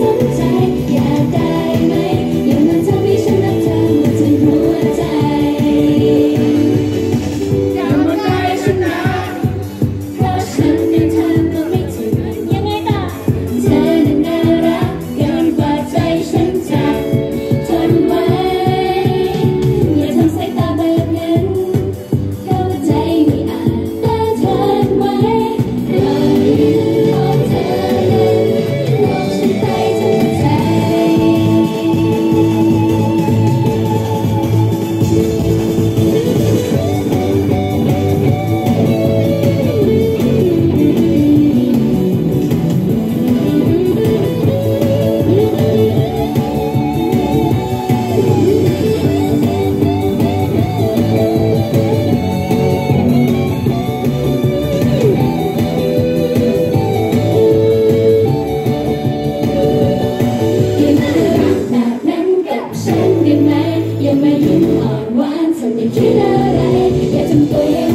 Oh. ได้ไหมอย่ามายิ้มอ่อนหวานสักอย่าคิดอะไรอย่าทำตัว